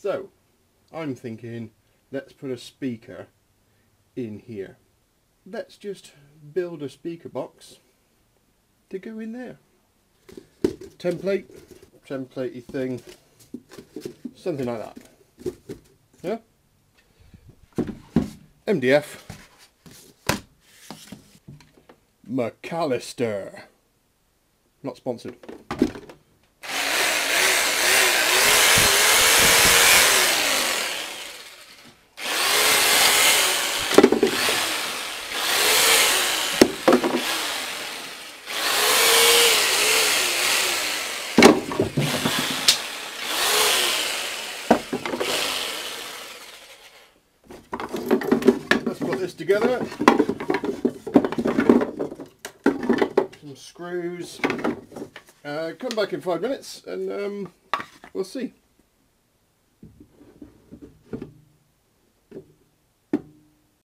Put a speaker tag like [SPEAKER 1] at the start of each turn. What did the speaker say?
[SPEAKER 1] So, I'm thinking, let's put a speaker in here. Let's just build a speaker box to go in there. Template, templatey thing, something like that. Yeah? MDF. MacAllister. Not sponsored. Put this together. Some screws. Uh, come back in five minutes and um, we'll see.